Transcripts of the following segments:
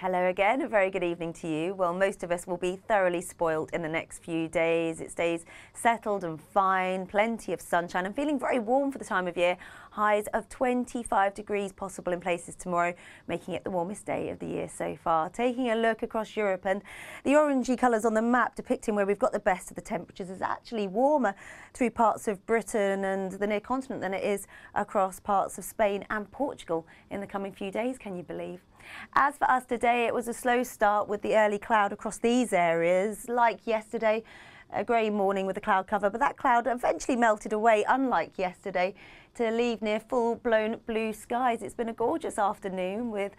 Hello again, a very good evening to you. Well, most of us will be thoroughly spoilt in the next few days. It stays settled and fine, plenty of sunshine and feeling very warm for the time of year. Highs of 25 degrees possible in places tomorrow, making it the warmest day of the year so far. Taking a look across Europe and the orangey colours on the map depicting where we've got the best of the temperatures is actually warmer through parts of Britain and the near continent than it is across parts of Spain and Portugal in the coming few days, can you believe? As for us today, it was a slow start with the early cloud across these areas. Like yesterday, a grey morning with a cloud cover, but that cloud eventually melted away, unlike yesterday, to leave near full-blown blue skies. It's been a gorgeous afternoon with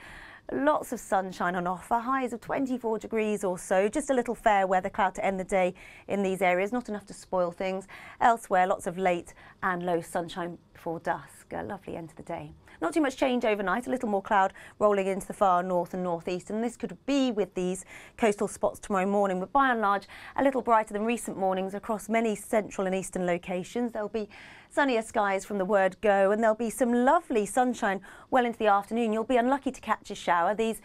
lots of sunshine on offer, highs of 24 degrees or so, just a little fair weather cloud to end the day in these areas, not enough to spoil things. Elsewhere, lots of late and low sunshine before dusk. A lovely end to the day. Not too much change overnight, a little more cloud rolling into the far north and northeast, and this could be with these coastal spots tomorrow morning, but by and large, a little brighter than recent mornings across many central and eastern locations. There'll be sunnier skies from the word go, and there'll be some lovely sunshine well into the afternoon. You'll be unlucky to catch a shower. These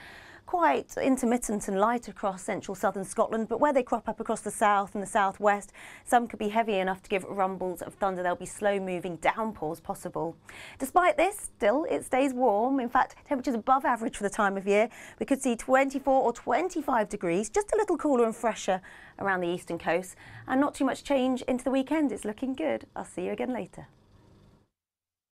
quite intermittent and light across central southern Scotland, but where they crop up across the south and the southwest, some could be heavy enough to give rumbles of thunder. There'll be slow moving downpours possible. Despite this, still it stays warm. In fact, temperatures above average for the time of year. We could see 24 or 25 degrees, just a little cooler and fresher around the eastern coast, and not too much change into the weekend. It's looking good. I'll see you again later.